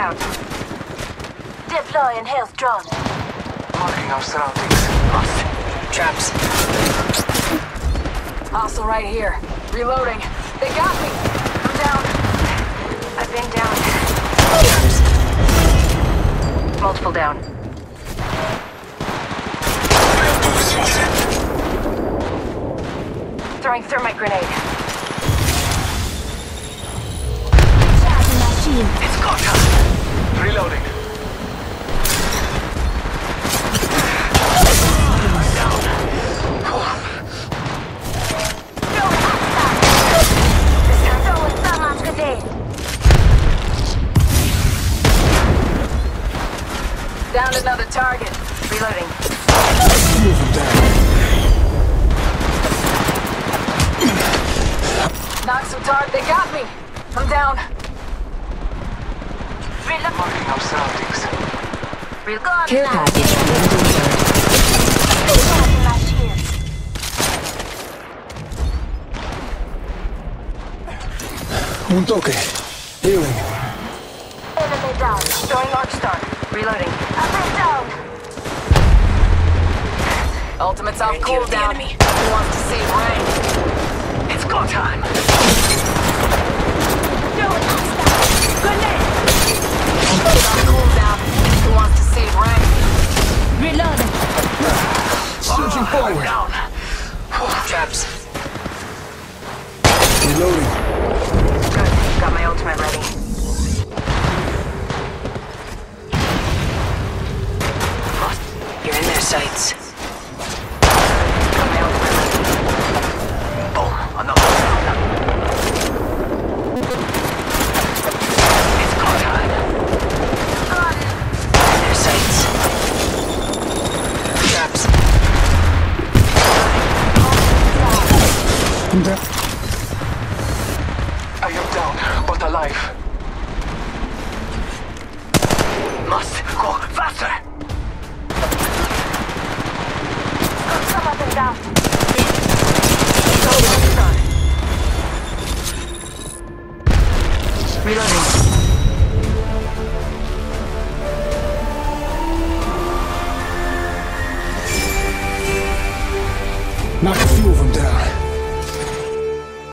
out. Deploying health drone. Marking our surroundings. Traps. Hostile right here. Reloading. They got me. I'm down. I've been down. Traps. Multiple down. Throwing thermite grenade. Charging my shield. It's go time. Reloading. Down another target. Reloading. Of them down. Knock some target. They got me. I'm down. Reload. Marking our surroundings. Reload. Care package being delivered. Charging my. Un toque. Healing. Enemy down. Throwing Arc Star. Reloading. I've down. Ultimate's off cooldown. Who wants to save rank? It's go time. Forward. Down. Traps. Reloading. Good. Got my ultimate ready. You're in their sights. Got my ultimate ready. Boom. Another down. It's go time. In their sights. Traps. I'm down. I am down, but alive. Must go faster. Some of them down. Reloading. Knock a few of them down.